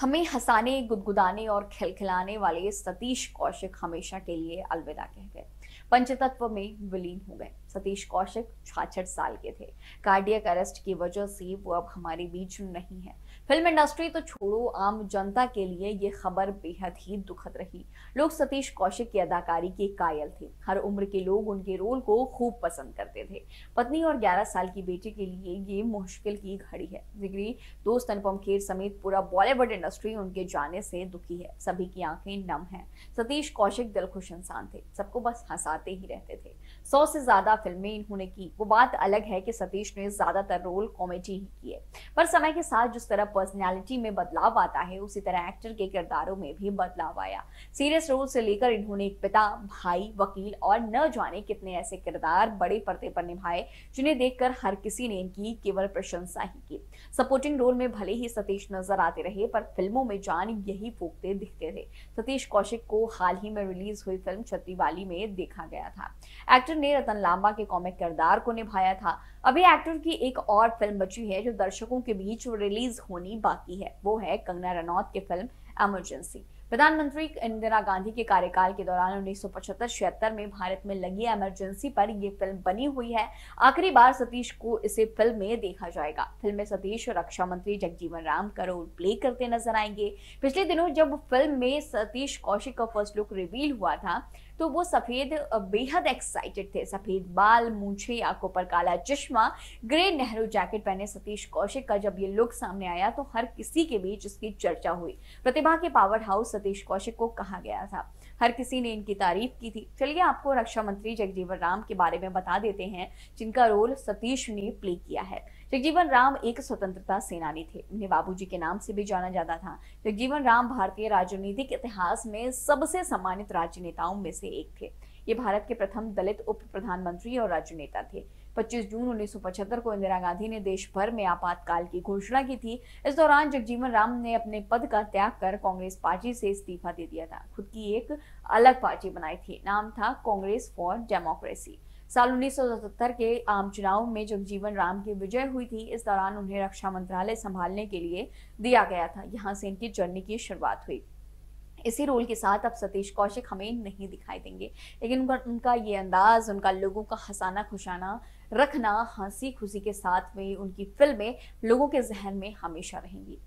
हमें हंसाने, गुदगुदाने और खिलखिलाने वाले सतीश कौशिक हमेशा के लिए अलविदा कह गए। पंचतत्व में विलीन हो गए। सतीश कौशिक छाछठ साल के थे। कार्डियक अरेस्ट की वजह से वो अब हमारे बीच नहीं है। फ़िल्म इंडस्ट्री तो छोड़ो, आम जनता के लिए ये खबर बेहद ही दुखद रही। लोग सतीश कौशिक की अदाकारी के कायल थे। हर उम्र के लोग उनके रोल को खूब पसंद करते थे। पत्नी और 11 साल की बेटी के लिए ये मुश्किल की घड़ी है। दोस्त अनुपम खेर समेत पूरा बॉलीवुड इंडस्ट्री उनके जाने से दुखी है, सभी की आँखें नम हैं। सतीश कौशिक दिलखुश इंसान थे, सबको बस हंसाते ही रहते थे। सौ से ज़्यादा फ़िल्में इन्होंने की, वो बात अलग है कि सतीश ने ज़्यादातर रोल कॉमेडी ही किए पर समय के साथ जिस तरह पर्सनैलिटी में बदलाव आता है, उसी तरह एक्टर के किरदारों में भी बदलाव आया। सीरियस रोल से लेकर इन्होंने एक पिता, भाई, वकील और न जाने कितने ऐसे किरदार बड़े पर्दे पर निभाए, जिन्हें देखकर हर किसी ने इनकी केवल प्रशंसा ही की। सपोर्टिंग रोल में भले ही सतीश नज़र आते रहे, पर फ़िल्मों में जान यही फूकते दिखते थे। सतीश कौशिक को हाल ही में रिलीज़ हुई फ़िल्म छत्तीवाली में देखा गया था। एक्टर ने रतन लांबा के कॉमिक किरदार को निभाया था। अभी एक्टर की एक और फ़िल्म बची है जो दर्शकों के बीच रिलीज़ होनी बाकी है। वो है कंगना रनौत की फ़िल्म एमरजेंसी प्रधानमंत्री इंदिरा गांधी के कार्यकाल के दौरान उन्नीस सौ पचहत्तर में भारत में लगी इमरजेंसी पर यह फ़िल्म बनी हुई है। आखिरी बार सतीश को इसे फ़िल्म में देखा जाएगा। फ़िल्म में सतीश रक्षा मंत्री जगजीवन राम का रोल प्ले करते नज़र आएँगे। पिछले दिनों जब फ़िल्म में सतीश कौशिक का फ़र्स्ट लुक रिवील हुआ था तो वो सफ़ेद, बेहद एक्साइटेड थे। सफ़ेद बाल, मूछे, आँखों पर काला चश्मा ग्रे नेहरू जैकेट पहने सतीश कौशिक का जब ये लुक सामने आया तो हर किसी के बीच इसकी चर्चा हुई। प्रतिभा के पावर हाउस सतीश कौशिक को कहा गया था। हर किसी ने इनकी तारीफ़ की थी। चलिए आपको रक्षा मंत्री जगजीवन राम के बारे में बता देते हैं, जिनका रोल सतीश ने प्ले किया है। जगजीवन राम एक स्वतंत्रता सेनानी थे। उन्हें बाबूजी के नाम से भी जाना जाता था। जगजीवन राम भारतीय राजनीतिक इतिहास में सबसे सम्मानित राजनेताओं में से एक थे। ये भारत के प्रथम दलित उप प्रधानमंत्री और राजनेता थे। 25 जून 1975 को इंदिरा गांधी ने देश भर में आपातकाल की घोषणा की थी। इस दौरान जगजीवन राम ने अपने पद का त्याग कर कांग्रेस पार्टी से इस्तीफा दे दिया था। खुद की एक अलग पार्टी बनाई थी। नाम था कांग्रेस फॉर डेमोक्रेसी। साल उन्नीस सौ सतहत्तर के आम चुनाव में जगजीवन राम की विजय हुई थी। इस दौरान उन्हें रक्षा मंत्रालय संभालने के लिए दिया गया था। यहाँ से इनकी जर्नी की शुरुआत हुई। इसी रोल के साथ अब सतीश कौशिक हमें नहीं दिखाई देंगे। लेकिन उनका उनका ये अंदाज, उनका लोगों का हंसाना खुशाना, रखना, हँसी खुशी के साथ में उनकी फ़िल्में लोगों के जहन में हमेशा रहेंगी।